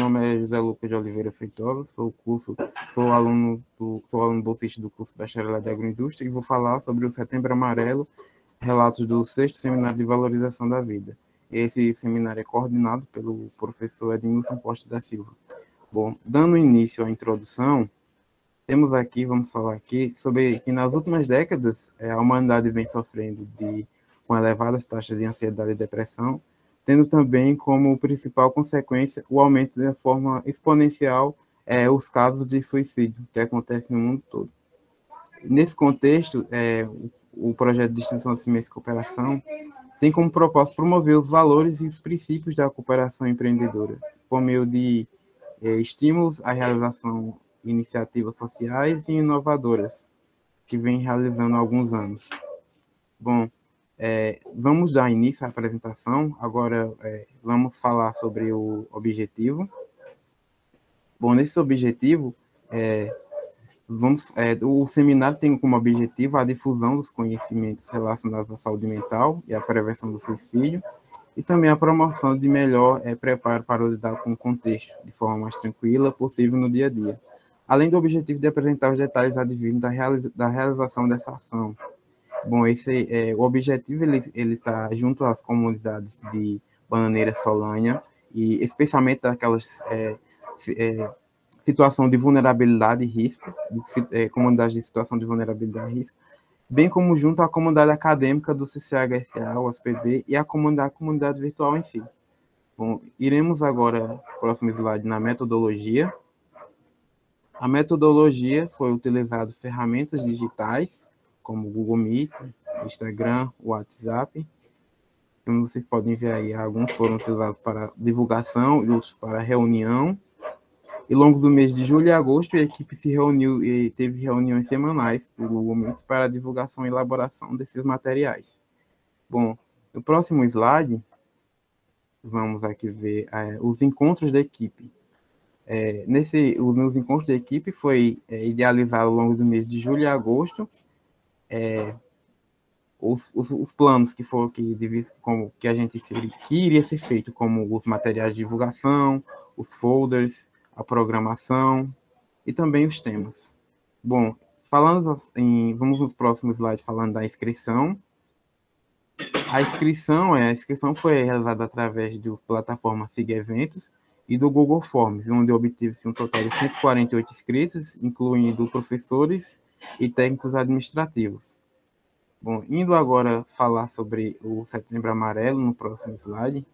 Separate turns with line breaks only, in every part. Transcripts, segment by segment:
é José Lucas de Oliveira Feitosa, sou curso, sou aluno do, sou aluno bolsista do curso Bacharelado de Agroindústria e vou falar sobre o Setembro Amarelo, relatos do sexto seminário de valorização da vida. Esse seminário é coordenado pelo professor Edmilson Costa da Silva. Bom, dando início à introdução, temos aqui, vamos falar aqui, sobre que nas últimas décadas é, a humanidade vem sofrendo de, com elevadas taxas de ansiedade e depressão, tendo também como principal consequência o aumento de forma exponencial é, os casos de suicídio que acontecem no mundo todo. Nesse contexto, é, o, projeto de extensão de ciência e cooperação tem como propósito promover os valores e os princípios da cooperação empreendedora, por meio de é, estímulos à realização de iniciativas sociais e inovadoras, que vem realizando há alguns anos. Bom, é, vamos dar início à apresentação. Agora é, vamos falar sobre o objetivo. Bom, nesse objetivo, é, vamos, é, o seminário tem como objetivo a difusão dos conhecimentos relacionados à saúde mental e à prevenção do suicídio, e também a promoção de melhor é, preparo para lidar com o contexto de forma mais tranquila possível no dia a dia. Além do objetivo de apresentar os detalhes advindos da, realiza da realização dessa ação, Bom, esse é, o objetivo ele ele está junto às comunidades de Bananeira Solânia e especialmente daquelas é, é, situação de vulnerabilidade e risco, de, é, comunidades de situação de vulnerabilidade e risco, bem como junto à comunidade acadêmica do CCHSA, o FPB, e a comunidade, comunidade virtual em si. Bom, iremos agora, próximo slide, na metodologia. A metodologia foi utilizado ferramentas digitais como Google Meet, Instagram, WhatsApp. Como vocês podem ver aí, alguns foram utilizados para divulgação e outros para reunião. E ao longo do mês de julho e agosto, a equipe se reuniu e teve reuniões semanais do Google Meet para divulgação e elaboração desses materiais. Bom, no próximo slide, vamos aqui ver é, os encontros da equipe. É, nesse, os meus encontros da equipe foi é, idealizado ao longo do mês de julho e agosto, é, os, os, os, planos que for que, como, que a gente que iria ser feito, como os materiais de divulgação, os folders, a programação e também os temas. Bom, falando em, vamos no próximo slide falando da inscrição. A inscrição, é, a inscrição foi realizada através da plataforma Siga Eventos e do Google Forms, onde obtive-se um total de 148 inscritos, incluindo professores e técnicos administrativos. Bom, indo agora falar sobre o Setembro Amarelo no próximo slide.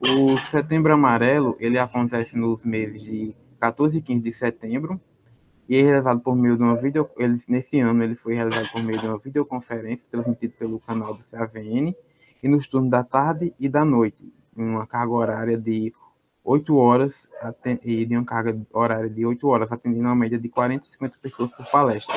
O Setembro Amarelo, ele acontece nos meses de 14 e 15 de setembro e é realizado por meio de uma vídeo, ele, nesse ano ele foi realizado por meio de uma videoconferência transmitida pelo canal do CAVN e nos turnos da tarde e da noite, em uma carga horária de 8 horas e de uma carga horária de 8 horas, atendendo uma média de 40 e 50 pessoas por palestra.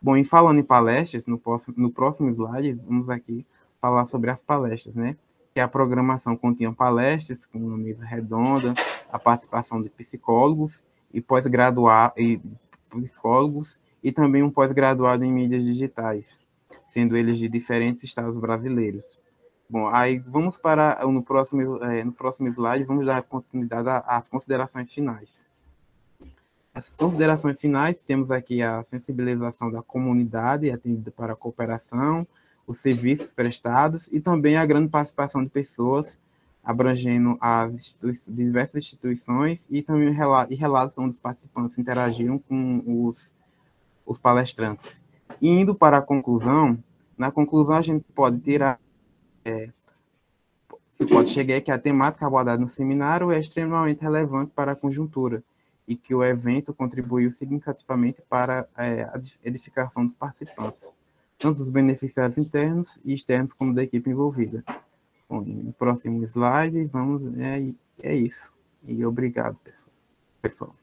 Bom, em falando em palestras, no próximo, no próximo slide, vamos aqui falar sobre as palestras, né? Que a programação continha palestras com uma mesa redonda, a participação de psicólogos e pós-graduados e psicólogos e também um pós-graduado em mídias digitais, sendo eles de diferentes estados brasileiros. Bom, aí vamos para no próximo, é, no próximo slide, vamos dar continuidade às considerações finais. As considerações finais, temos aqui a sensibilização da comunidade atendida para a cooperação, os serviços prestados e também a grande participação de pessoas, abrangendo as institui diversas instituições e também e relatos onde os participantes interagiram com os, os palestrantes. E indo para a conclusão, na conclusão a gente pode tirar, é, se pode chegar que a temática abordada no seminário é extremamente relevante para a conjuntura, e que o evento contribuiu significativamente para é, a edificação dos participantes, tanto dos beneficiários internos e externos como da equipe envolvida. Bom, no próximo slide, vamos, é, é isso. E obrigado, pessoal. pessoal.